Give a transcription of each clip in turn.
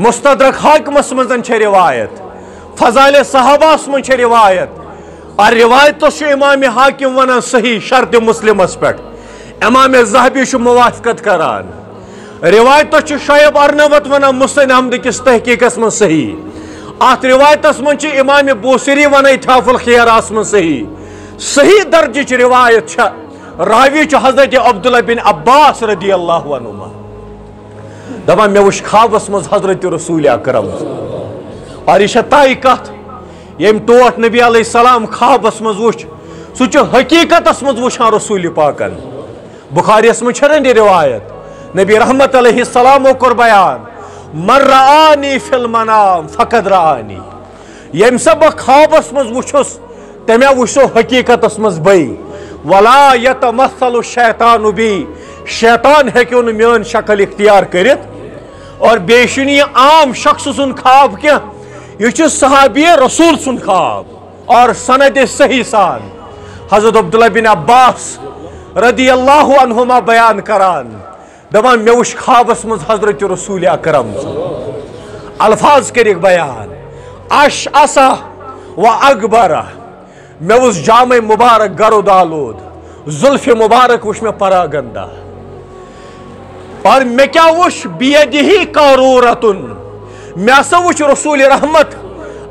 मुस्तदरक हाकमस मजन रिवायत फजाइल सहाबास मज रिवायत और रिवायत इमाम हाकिम वन सही शर्त मुस्लिमस पे इमाम जहबी मुवाफत करान रिवायत शोब अरनवत वन मुसन अहमद किस तहकीकस मज सही अत रिवायत मज इमाम बोसरी वन इथाफुल खियारास मज सही सही दर्ज रिवायत रावी हज़रत अब्दुल्ला बिन अब्बास रदी अल्लाह दपान मे वुच खाबस मज हज़रत रसूल अकरम और यह तय कत यम टोट नबी सलाम खाबस मज वुच सह हकीकत मज वुचान रसूल पाकन बुखारियस मज रिवायत नबी रहमत सलाम कोर बयान मर्रानी फिल मनाम फ़कद रानी यम सा बह खाबस मज वुछुस तमे वुचो हकीकत मज बई वला यत मसल शैतान बी शैतान हेक्यो न मेन शक्ल इख्तियार करित और बेशन यह आम शख्स सुन ख्वाब क्या? यह सहाबी रसूल सुन ख्वाब और सनद सही सान हज़रत अब्दुल्ला बिन अब्बास रदी अल्लाह बयान करान। दपान मे वुच ख्वाबस मज हज़रत रसूल अकरम। अल्फाज कर बयान। अश असा व अकबरा। मे वुस जाम मुबारक गरो दालूद जुल्फ मुबारक वुच मे परागंदा। और मे क्या वुच बेदी कारूरतुन मे हसा वुच रसूल रहमत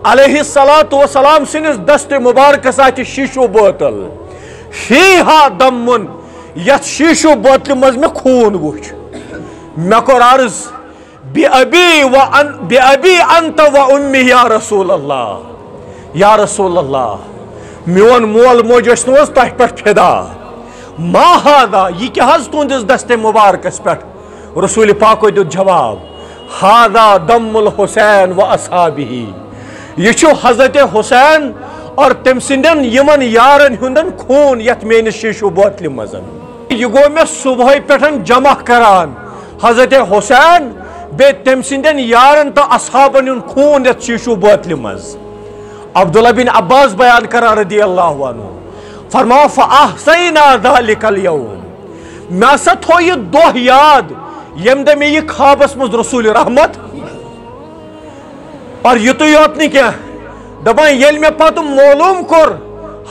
अलैहिस्सलातु वसलाम सिनिस दस्त मुबारक अत शीशो बोतल फीहा दमुन यथ शीशो बोतल मज मे खून वुच मे कोर अर्ज़ बेअबी व बेअबी अंत व उम्मी या रसूल अल्लाह या रसूल अल्लाह मोन मोल मोज तह पे फिदा माहादा यह क्या तुंदिस दस्ते मुबारकस पे रसूल पाको दुत हादा दमुल हुसैन व असहाबी यह हज़रत हुसैन और तम सिंदन हुंदन खून यथ मेनिस शीशु बोतल मजन यह गो मे सुबह पे जमा करान हज़रत हुसैन बे तम सिंदन यारन तो खून यथ शीशु बोतल मज अब्दुल्ला बिन अब्बास बयान करा रदी अल्लाह फरमा फअहसैना दालिकल यौम मे हसा थो यह दोह याद यम दे मे खाबस मज रसूल रहमत और युत योत क्या दपान ये मे पत मालूम कोर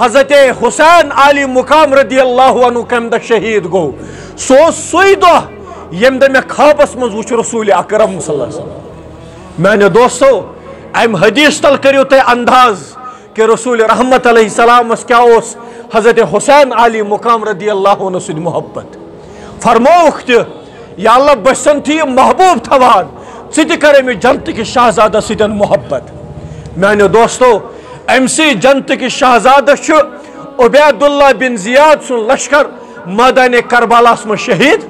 हज़रत हुसैन अली मुकाम रदी अल्लाह कम दह शहीद गो सो सुई दह यम दे मे खाबस मज वुच रसूल अकरम मैंने दोस्तों अम हदीस तल करो तुम अंदाज कि रसूल रहमत सलाम क्या हज़रत हुसैन अली मुकाम रदी अल्लाह सद मोहब्बत फरमोख त या बसन थी महबूब थवान थ कर जनत कि शहजादा सत मोहब्बत। मानो दोस्तों अमसी जनत कि शहजादा उबैदुल्ला बिन जियाद सुन लश्कर, मदान करबलास में शहीद,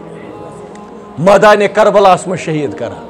मदान करबलास में शहीद करा।